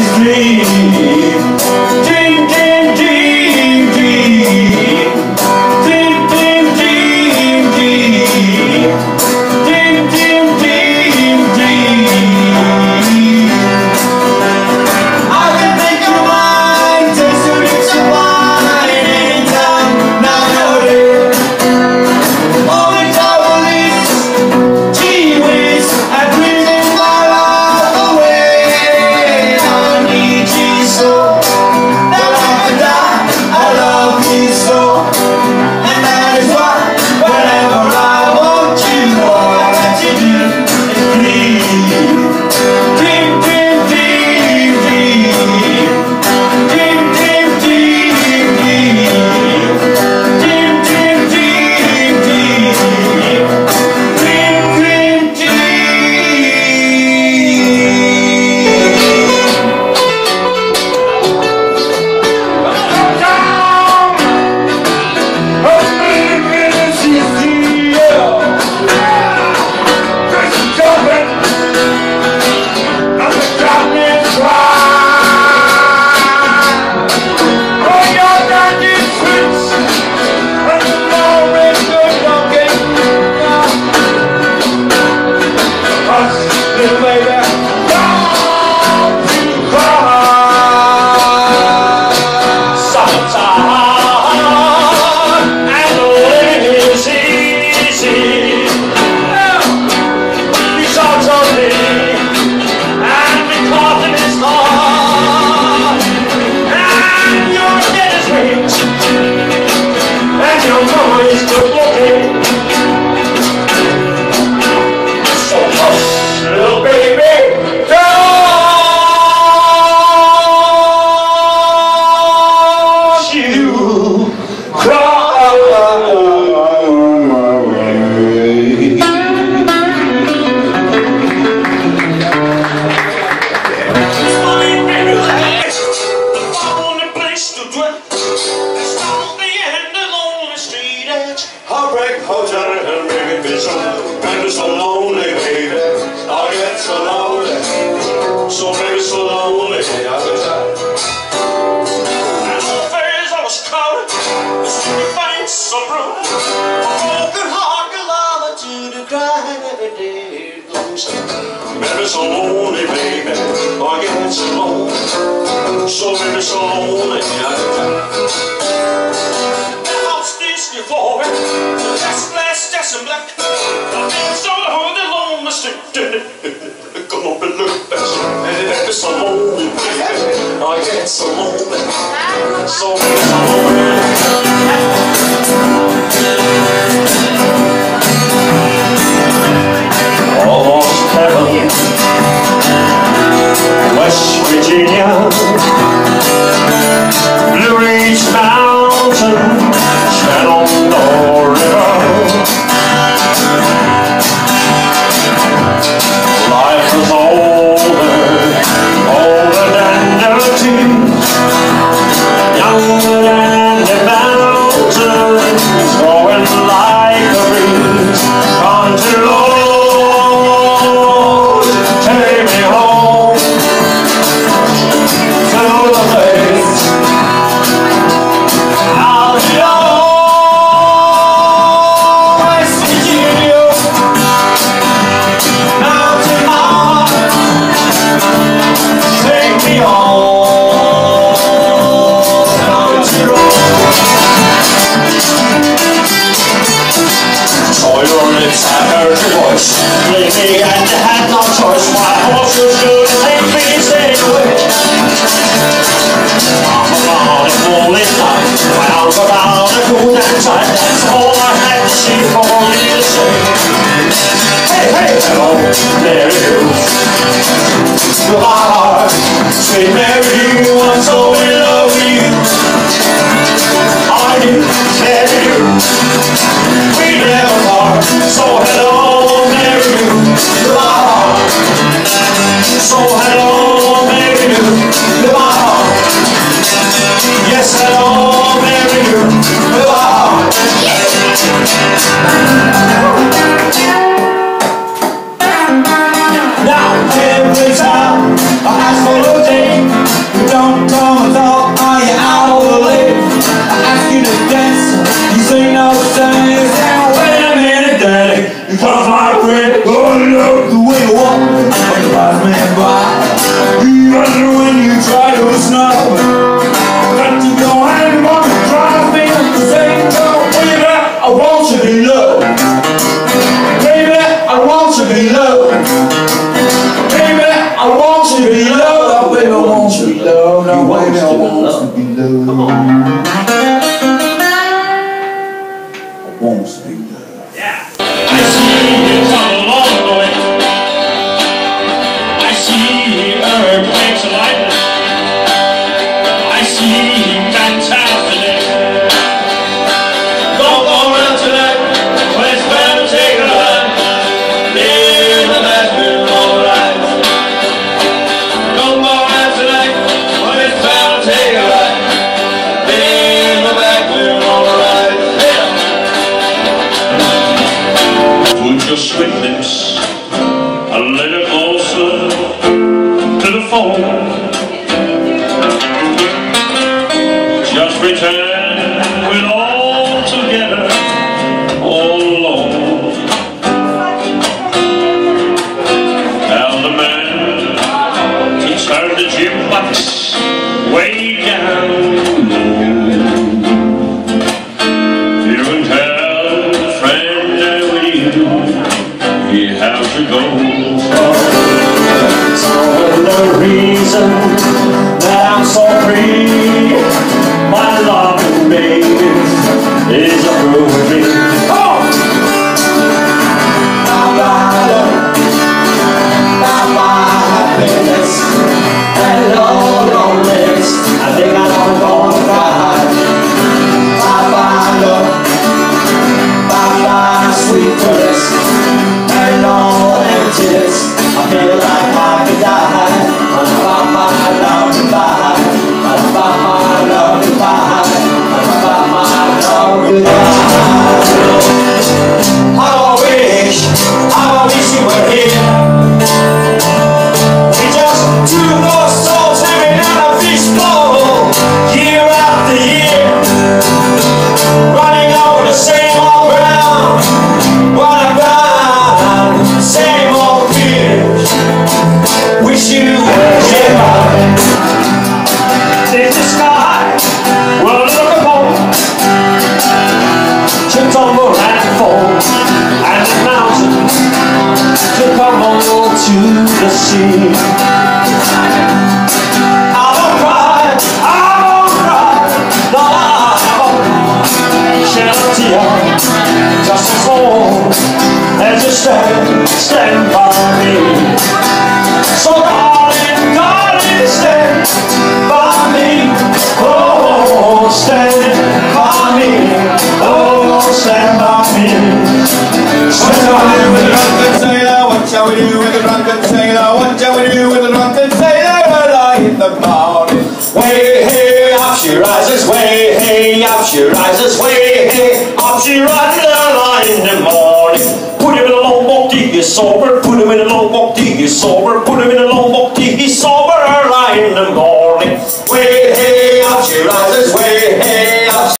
is. So lonely, baby, I get so lonely, so baby, so lonely. The. I've been so lonely, lonely, so lonely, baby, I get so lonely, so lonely. All your lips I heard your voice. Leave me and you had no choice. My horse was good and made me stay I'm alone in moonlit night Wound about a cool and That's all I had to see for me to say my wanna be loved. I wants to be loved. Yeah. I see all along the way. I see earthquakes. Just pretend we're all together All alone Found the man He turned the gym Way down You have to go reason me up, she rises way up, she rises early in the morning. Put him in a long walk till he's sober, put him in a long walk till he's sober, put him in a long walk till he's sober early in the morning.